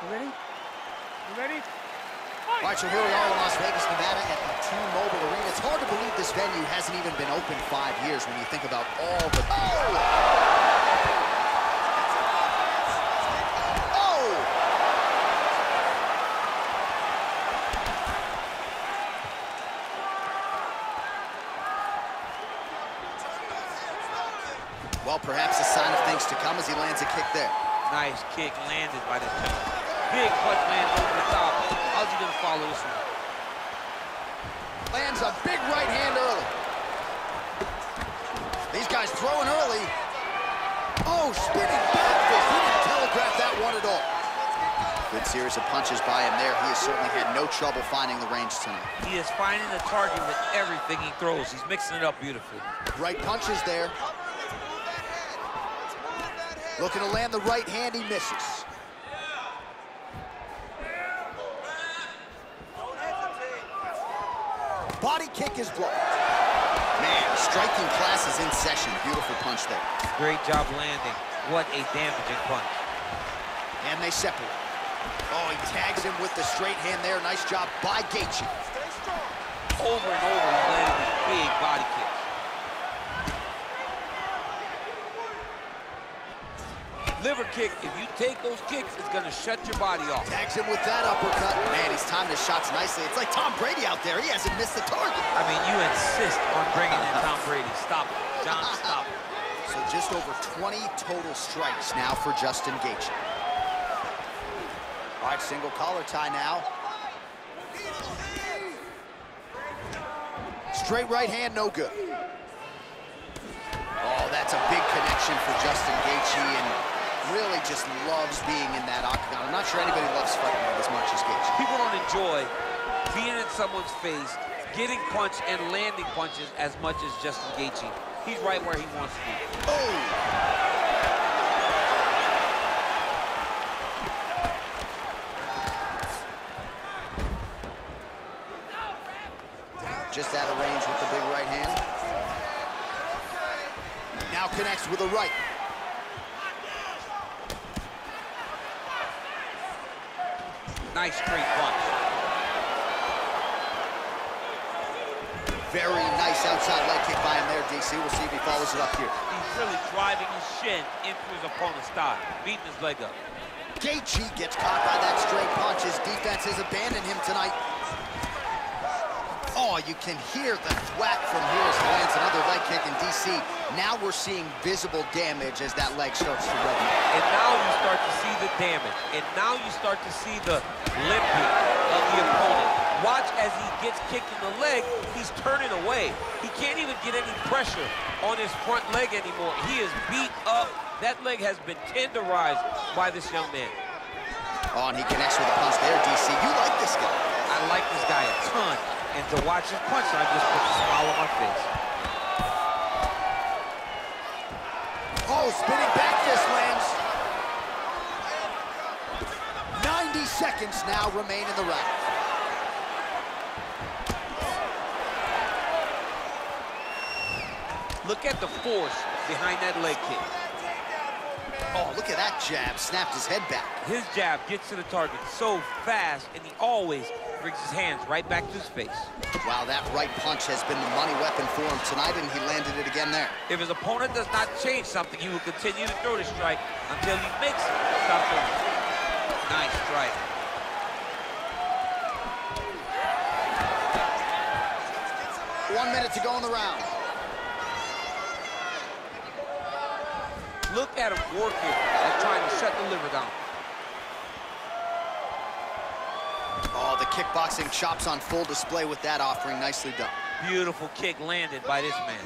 You ready? You ready? All right, so here we are in Las Vegas, Nevada at the T-Mobile Arena. It's hard to believe this venue hasn't even been open five years when you think about all the... Oh! Oh! Well, perhaps a sign of things to come as he lands a kick there. Nice kick landed by this gentleman. Big punch lands over the top. How's he gonna follow this one? Lands a big right hand early. These guys throwing early. Oh, spinning back fist. He didn't telegraph that one at all. Good series of punches by him there. He has certainly had no trouble finding the range tonight. He is finding the target with everything he throws. He's mixing it up beautifully. Right punches there. Looking to land the right hand, he misses. Body kick is blocked. Man, striking class is in session. Beautiful punch there. Great job landing. What a damaging punch. And they separate. Oh, he tags him with the straight hand there. Nice job by Gaethje. Over and over, landing these big body kicks. Liver kick, if you take those kicks, it's gonna shut your body off. Tags him with that uppercut. Man, he's timed his shots nicely. It's like Tom Brady out there. He hasn't missed the target. I mean, you insist on bringing in Tom Brady. Stop it. John, stop it. So just over 20 total strikes now for Justin Gaethje. All right, single collar tie now. Straight right hand, no good. Oh, that's a big connection for Justin Gaethje and really just loves being in that octagon. I'm not sure anybody loves fighting him as much as Gaethje. People don't enjoy being in someone's face, getting punched and landing punches as much as Justin Gaethje. He's right where he wants to be. Oh! Just out of range with the big right hand. Now connects with a right. Nice straight punch. Very nice outside leg kick by him there, DC. We'll see if he follows it up here. He's really driving his shin into his opponent's thigh, beating his leg up. Gaethje gets caught by that straight punch. His defense has abandoned him tonight. Oh, you can hear the thwack from here as he lands another leg kick in DC. Now we're seeing visible damage as that leg starts to redden. And now you start to see the damage. And now you start to see the limping of the opponent. Watch as he gets kicked in the leg, he's turning away. He can't even get any pressure on his front leg anymore. He is beat up. That leg has been tenderized by this young man. Oh, and he connects with a punch there, DC. You like this guy. I like this guy a ton. And to watch his punch, I just put a smile on my face. Oh, spinning back fist lands. 90 seconds now remain in the round. Look at the force behind that leg kick. Oh, look at that jab. Snapped his head back. His jab gets to the target so fast, and he always brings his hands right back to his face. Wow, that right punch has been the money weapon for him tonight, and he landed it again there. If his opponent does not change something, he will continue to throw the strike until he makes it. Stop throwing. Nice strike. One minute to go in the round. Look at him working and trying to shut the liver down. Oh, the kickboxing chops on full display with that offering. Nicely done. Beautiful kick landed by this man.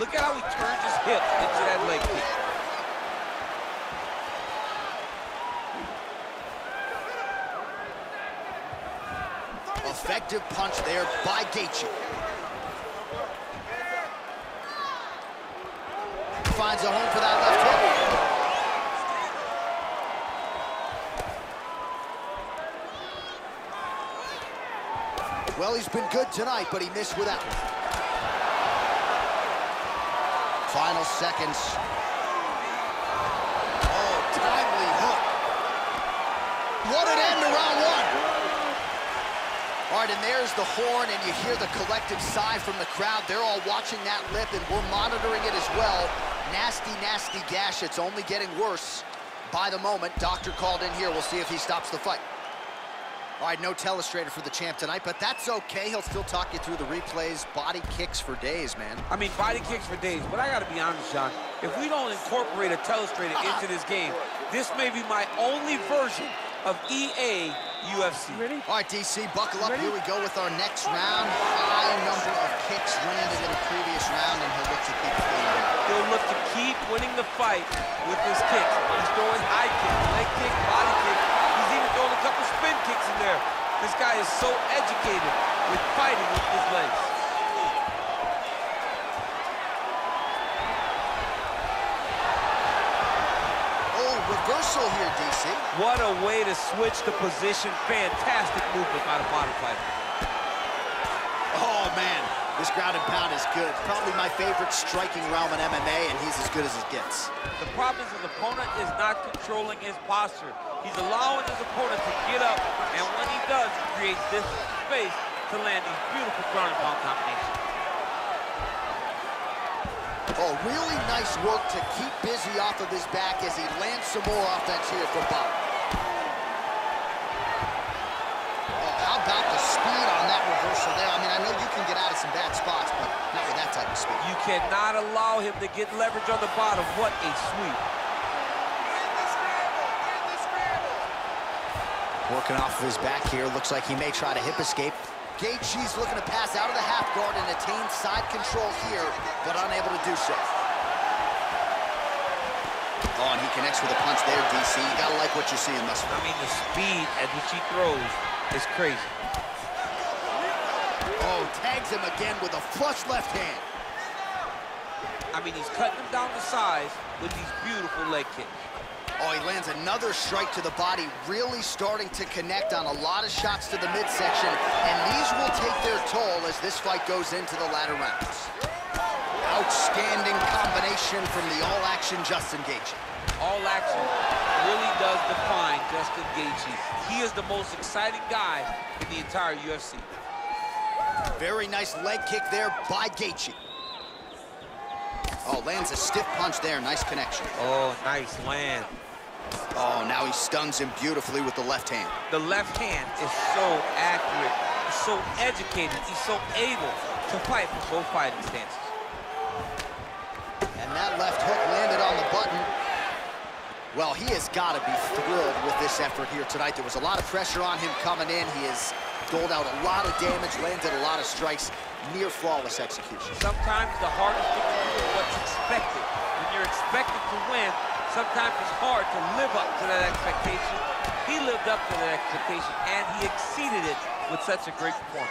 Look at how he turns his hip into that leg kick. Effective punch there by Gaethje. Finds a home for that left hook. Well, he's been good tonight, but he missed with that one. Final seconds. Oh, timely hook. what an end to round one. All right, and there's the horn, and you hear the collective sigh from the crowd. They're all watching that lip, and we're monitoring it as well. Nasty, nasty gash. It's only getting worse by the moment. Doctor called in here. We'll see if he stops the fight. All right, no telestrator for the champ tonight, but that's okay. He'll still talk you through the replays. Body kicks for days, man. I mean, body kicks for days, but I got to be honest, John. If we don't incorporate a telestrator into this game, this may be my only version of EA UFC. Ready? All right, DC, buckle up. Ready? Here we go with our next round. High number of kicks landed in the previous round, and he'll look to keep it. He'll look to keep winning the fight with his kicks. He's throwing high kick, leg kick, body kick. He's even throwing a couple spin kicks in there. This guy is so educated with fighting with his legs. Reversal here, DC. What a way to switch the position. Fantastic movement by the bottom fighter. Oh, man. This ground and pound is good. Probably my favorite striking realm in MMA, and he's as good as it gets. The problem is his opponent is not controlling his posture. He's allowing his opponent to get up, and when he does, he creates this space to land these beautiful ground and pound combinations. Oh, really nice work to keep busy off of his back as he lands some more offense here from Bob. Oh, how about the speed on that reversal there? I mean, I know you can get out of some bad spots, but not with that type of speed. You cannot allow him to get leverage on the bottom. What a sweep. Working off of his back here. Looks like he may try to hip escape. Gaethje's looking to pass out of the half guard and attain side control here, but unable to do so. Oh, and he connects with a punch there, DC. You gotta like what you're seeing thus far. I mean, the speed at which he throws is crazy. Oh, tags him again with a flush left hand. I mean, he's cutting him down to size with these beautiful leg kicks. Oh, he lands another strike to the body, really starting to connect on a lot of shots to the midsection, and these will take their toll as this fight goes into the latter rounds. Outstanding combination from the all-action Justin Gaethje. All action really does define Justin Gaethje. He is the most exciting guy in the entire UFC. Very nice leg kick there by Gaethje. Oh, lands a stiff punch there. Nice connection. Oh, nice land. Oh, now he stuns him beautifully with the left hand. The left hand is so accurate, he's so educated, he's so able to fight from both fighting stances. And that left hook landed on the button. Well, he has got to be thrilled with this effort here tonight. There was a lot of pressure on him coming in. He has doled out a lot of damage, landed a lot of strikes, near flawless execution. Sometimes the hardest thing to do is what's expected. When you're expected to win, sometimes it's hard to live up to that expectation. He lived up to that expectation, and he exceeded it with such a great performance.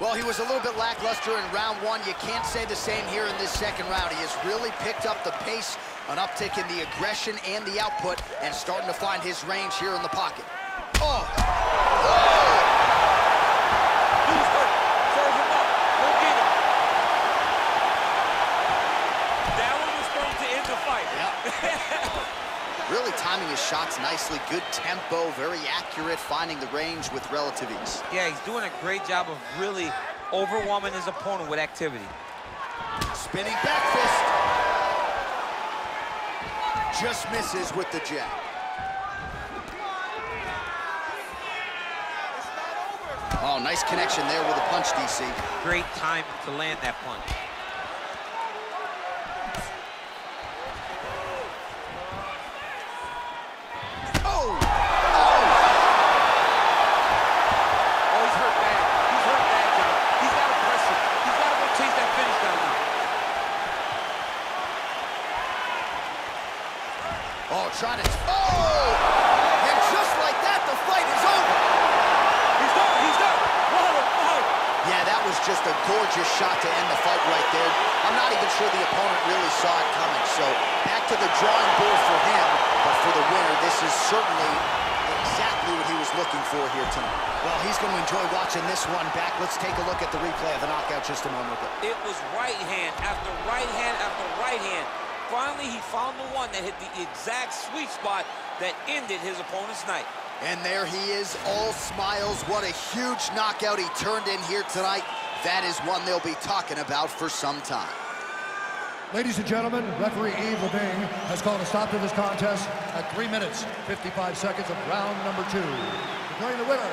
Well, he was a little bit lackluster in round one. You can't say the same here in this second round. He has really picked up the pace, an uptick in the aggression and the output, and starting to find his range here in the pocket. Oh! Oh! Who's hurt? Serve him up. Go get him. That one was thrown to end the fight. Really timing his shots nicely. Good tempo, very accurate, finding the range with relative ease. Yeah, he's doing a great job of really overwhelming his opponent with activity. Spinning back fist. Just misses with the jab. Oh, nice connection there with a punch, DC. Great time to land that punch. Oh! Oh! Oh, he's hurt bad. He's hurt bad, John. He's got to press him. He's got to go chase that finish down now. Oh, trying to... Oh! And just like that, the fight is over. He's done. He's done. What a fight. Yeah, that was just a gorgeous shot to end the fight right there. I'm not even sure the opponent really saw it coming. So back to the drawing board for him. But for the winner, this is certainly exactly what he was looking for here tonight. Well, he's going to enjoy watching this one back. Let's take a look at the replay of the knockout just a moment ago. It was right hand after right hand after right hand. finally he found the one that hit the exact sweet spot that ended his opponent's night. And there he is, all smiles. What a huge knockout he turned in here tonight. That is one they'll be talking about for some time. Ladies and gentlemen, referee Yves Lavigne has called a stop to this contest at 3 minutes, 55 seconds of round number two. Declaring the winner